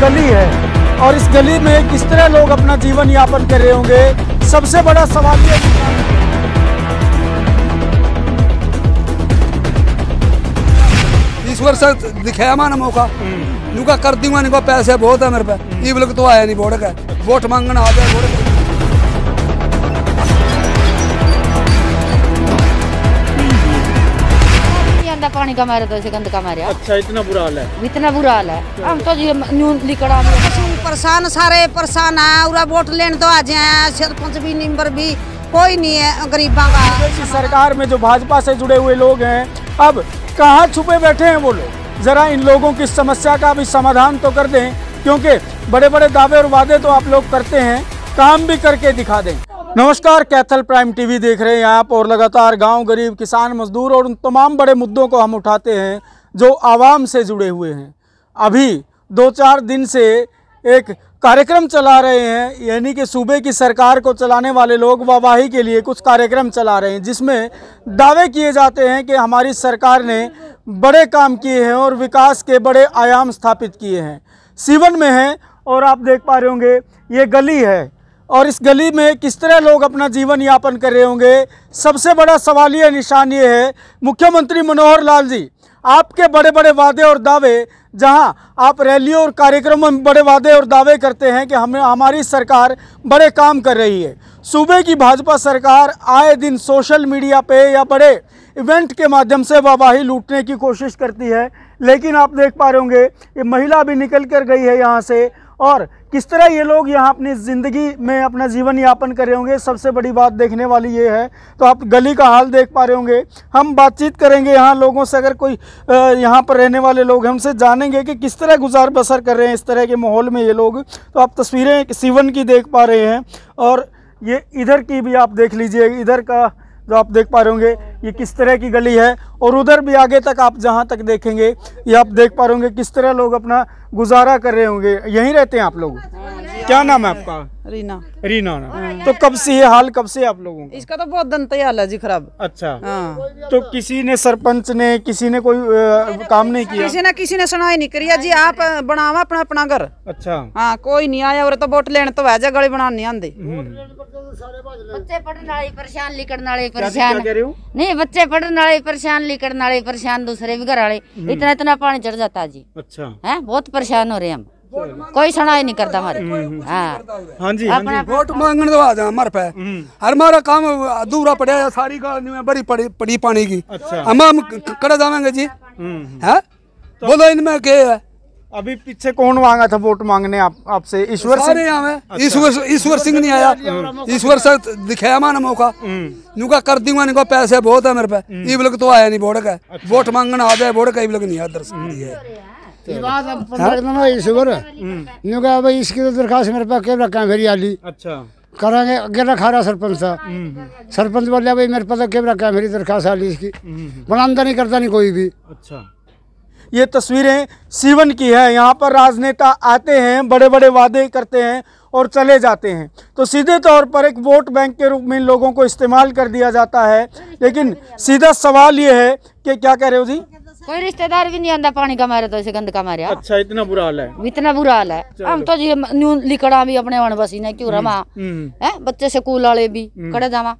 गली है। और इस गली में किस तरह लोग अपना जीवन यापन कर रहे होंगे सबसे बड़ा सवाल यह ईश्वर से दिखाया माना मौका। नुका कर दूँगा नुका पैसे बहुत है मेरे पे। ये लोग तो आया नहीं बोर्ड का वोट मांगना आ जाए आंदा पानी का मारे तो ऐसे गंद का मारे अच्छा इतना बुरा हाल है। इतना बुरा हाल है। हम तो जी न्यू लिकड़ा में परेशान सारे परेशान है। उरा वोट लेने तो आ जाए सरपंच भी निम्बर भी कोई नहीं है गरीबा का। की सरकार में जो भाजपा से जुड़े हुए लोग हैं अब कहाँ छुपे बैठे हैं वो लोग? जरा इन लोगों की समस्या का भी समाधान तो कर दें क्योंकि बड़े बड़े दावे और वादे तो आप लोग करते हैं काम भी करके दिखा दें। नमस्कार, कैथल प्राइम टीवी देख रहे हैं आप और लगातार गाँव गरीब किसान मजदूर और उन तमाम बड़े मुद्दों को हम उठाते हैं जो आवाम से जुड़े हुए हैं। अभी दो चार दिन से एक कार्यक्रम चला रहे हैं, यानी कि सूबे की सरकार को चलाने वाले लोग वाहवाही के लिए कुछ कार्यक्रम चला रहे हैं, जिसमें दावे किए जाते हैं कि हमारी सरकार ने बड़े काम किए हैं और विकास के बड़े आयाम स्थापित किए हैं। सीवन में है और आप देख पा रहे होंगे, ये गली है। और इस गली में किस तरह लोग अपना जीवन यापन कर रहे होंगे? सबसे बड़ा सवाल सवालिया निशान ये है, मुख्यमंत्री मनोहर लाल जी, आपके बड़े बड़े वादे और दावे, जहाँ आप रैलियों और कार्यक्रमों में बड़े वादे और दावे करते हैं कि हमें, हमारी सरकार बड़े काम कर रही है। सूबे की भाजपा सरकार आए दिन सोशल मीडिया पे या बड़े इवेंट के माध्यम से वाहवाही लूटने की कोशिश करती है, लेकिन आप देख पा रहे होंगे, ये महिला भी निकल कर गई है यहाँ से और किस तरह ये लोग यहाँ अपनी ज़िंदगी में अपना जीवन यापन कर रहे होंगे, सबसे बड़ी बात देखने वाली ये है। तो आप गली का हाल देख पा रहे होंगे। हम बातचीत करेंगे यहाँ लोगों से, अगर कोई यहाँ पर रहने वाले लोग हैं, उनसे जानेंगे कि किस तरह गुजार बसर कर रहे हैं इस तरह के माहौल में ये लोग। तो आप तस्वीरें सीवन की देख पा रहे हैं। और ये इधर की भी आप देख लीजिए, इधर का जो आप देख पा रहे होंगे ये किस तरह की गली है और उधर भी आगे तक आप जहाँ तक देखेंगे ये आप देख पा रहे होंगे किस तरह लोग अपना गुजारा कर रहे होंगे। यहीं रहते हैं आप लोग? क्या नाम है आपका? रीना। रीना नाम तो कब से ये हाल कब से आप लोगों का? इसका तो बहुत दंत हाल है जी खराब। अच्छा। हाँ। तो किसी ने सरपंच ने किसी ने कोई अ, काम नहीं किया? किसी ने किसी ने सुनाई नहीं करी जी आप बनावा अपना अपना घर। अच्छा। हाँ कोई नहीं आया और तो वोट लेने तो वैसे गली बनाने आंदे। बच्चे पढ़ने परेशान क्या परेशान क्या कह रहे नहीं बच्चे पढ़ने वाले परेशान लिखण वाले परेशान दूसरे भी घर वाले इतना इतना पानी चढ़ जाता जी अच्छा हैं बहुत परेशान हो रहे हम कोई सुनाई नहीं करता हमारे हाँ हाँ जी अपना वोट मांगने तो आ जाए हमारे पे हर हमारा काम अधूरा पड़ा है सारी गाड़ी में बड़ी पड़ी पड़ी पानी की अच्छा हम हम करे जाएँगे जी। है बोलो इनमें के है अभी पीछे कौन मांगा था वोट मांगने आप आपसे? ईश्वर सिंह? यहाँ ईश्वर ईश्वर सिंह नहीं आया। ईश्वर से दिखाया माना मौका। नुका कर दूँगा निको पैसे बहुत है मेरे पे। ये लोग तो आया नहीं वोट का वोट मांगना आ जाए वोट का ये लोग नहीं पंद्रह दिन हुए ईश्वर। न्यू कहा भाई इसकी तो दरखास्त मेरे पास क्यों रखा है मेरी आली। अच्छा। करेंगे अगे रखा रहा सरपंच साहब सरपंच बोले भाई मेरे पास क्यों रखा है मेरी दरखास्त आली इसकी। बनांदा नहीं करता नहीं कोई भी। अच्छा। ये तस्वीरें सीवन की है। यहाँ पर राजनेता आते हैं बड़े बड़े वादे करते हैं और चले जाते हैं। तो सीधे तौर पर एक वोट बैंक के रूप में इन लोगों को इस्तेमाल कर दिया जाता है। लेकिन सीधा सवाल ये है कि क्या कह रहे हो जी? कोई रिश्तेदार भी नहीं आंदा पानी का मारे तो ऐसे गंद का मारे अच्छा इतना बुरा हाल है। इतना बुरा हाल है। हम तो जी न्यू लिकड़ा भी अपने वन बसी ने क्यों रमा? हम्म। है बच्चे स्कूल वाले भी कड़े जावा।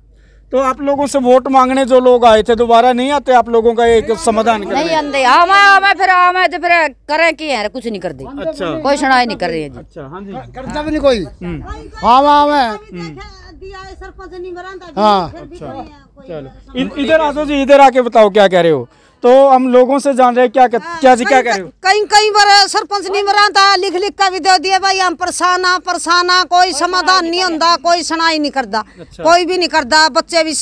तो आप लोगों से वोट मांगने जो लोग आए थे दोबारा नहीं आते आप लोगों का एक समाधान करने? नहीं आंदे आवा आवा फिर आवा तो फिर करे की है कुछ नहीं कर दी अच्छा। कोई सुनाई नहीं कर रही है जी। अच्छा हाँ जी। करता भी नहीं कोई? हाँ हाँ मैं। हाँ चलो। इधर आ जाओ जी इधर आके बताओ क्या कह रहे हो। तो हम लोगों से जान रहे हैं क्या क्या जी क्या कह रहे हो कहीं कहीं बार सरपंच नहीं मराता लिख लिख का भी दे दिया भाई हम परेशान आ परेशान आ कोई समाधान नहीं होता कोई सुनाई नहीं करता अच्छा। कोई भी नहीं करता बच्चे भी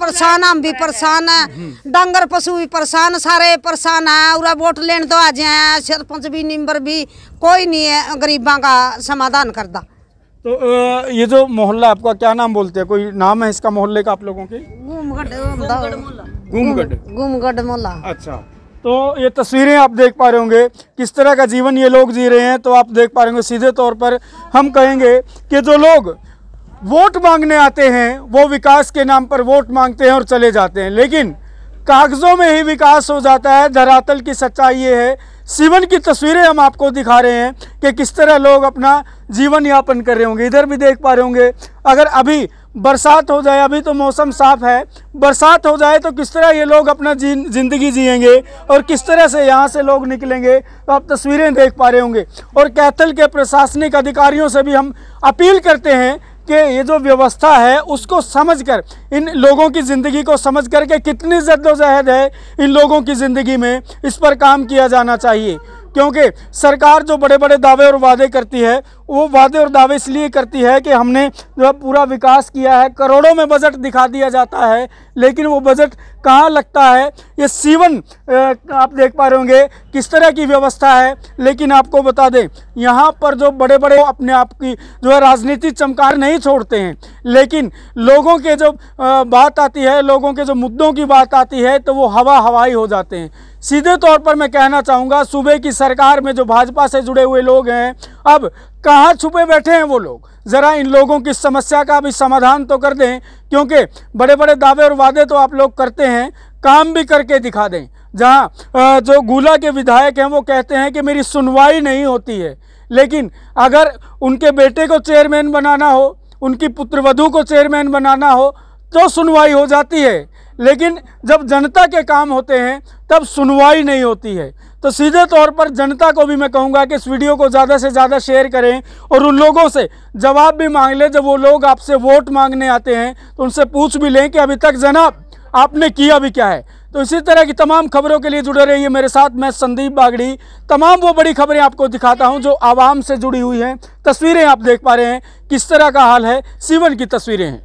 परेशान हम भी परेशान है डांगर पशु भी परेशान सारे परेशान है उरा वोट लेने तो आ जाए सरपंच भी निम्बर भी कोई नहीं है गरीबा का समाधान करता तो ये जो मोहल्ला आपका क्या नाम बोलते हैं? कोई नाम है इसका मोहल्ले का आप लोगों के? गुमगढ़। गुमगढ़ मोला। अच्छा तो ये तस्वीरें आप देख पा रहे होंगे। किस तरह का जीवन ये लोग जी रहे हैं तो आप देख पा रहे होंगे। सीधे तौर पर हम कहेंगे कि जो लोग वोट मांगने आते हैं वो विकास के नाम पर वोट मांगते हैं और चले जाते हैं। लेकिन कागज़ों में ही विकास हो जाता है। धरातल की सच्चाई ये है। सीवन की तस्वीरें हम आपको दिखा रहे हैं कि किस तरह लोग अपना जीवन यापन कर रहे होंगे। इधर भी देख पा रहे होंगे। अगर अभी बरसात हो जाए, अभी तो मौसम साफ़ है। बरसात हो जाए तो किस तरह ये लोग अपना जी ज़िंदगी जिएँगे और किस तरह से यहाँ से लोग निकलेंगे तो आप तस्वीरें देख पा रहे होंगे। और कैथल के प्रशासनिक अधिकारियों से भी हम अपील करते हैं कि ये जो व्यवस्था है, उसको समझकर, इन लोगों की ज़िंदगी को समझ कर के कितनी जद्दोजहद है इन लोगों की ज़िंदगी में, इस पर काम किया जाना चाहिए। क्योंकि सरकार जो बड़े बड़े दावे और वादे करती है वो वादे और दावे इसलिए करती है कि हमने जो है पूरा विकास किया है, करोड़ों में बजट दिखा दिया जाता है, लेकिन वो बजट कहाँ लगता है? ये सीवन आप देख पा रहे होंगे किस तरह की व्यवस्था है, लेकिन आपको बता दें, यहाँ पर जो बड़े बड़े अपने आप की जो है राजनीति चमकार नहीं छोड़ते हैं, लेकिन लोगों के जो बात आती है, लोगों के जो मुद्दों की बात आती है तो वो हवा हवाई हो जाते हैं। सीधे तौर पर मैं कहना चाहूँगा, सूबे की सरकार में जो भाजपा से जुड़े हुए लोग हैं, अब कहाँ छुपे बैठे हैं वो लोग? ज़रा इन लोगों की समस्या का भी समाधान तो कर दें, क्योंकि बड़े बड़े दावे और वादे तो आप लोग करते हैं, काम भी करके दिखा दें। जहाँ जो गुला के विधायक हैं वो कहते हैं कि मेरी सुनवाई नहीं होती है, लेकिन अगर उनके बेटे को चेयरमैन बनाना हो, उनकी पुत्रवधु को चेयरमैन बनाना हो तो सुनवाई हो जाती है। लेकिन जब जनता के काम होते हैं, तब सुनवाई नहीं होती है। तो सीधे तौर पर जनता को भी मैं कहूँगा कि इस वीडियो को ज़्यादा से ज़्यादा शेयर करें और उन लोगों से जवाब भी मांग लें। जब वो लोग आपसे वोट मांगने आते हैं तो उनसे पूछ भी लें कि अभी तक जनाब, आपने किया भी क्या है? तो इसी तरह की तमाम खबरों के लिए जुड़े रहिए मेरे साथ। मैं संदीप बागड़ी, तमाम वो बड़ी खबरें आपको दिखाता हूँ जो आवाम से जुड़ी हुई हैं। तस्वीरें आप देख पा रहे हैं। किस तरह का हाल है? सीवन की तस्वीरें हैं।